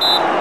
Oh!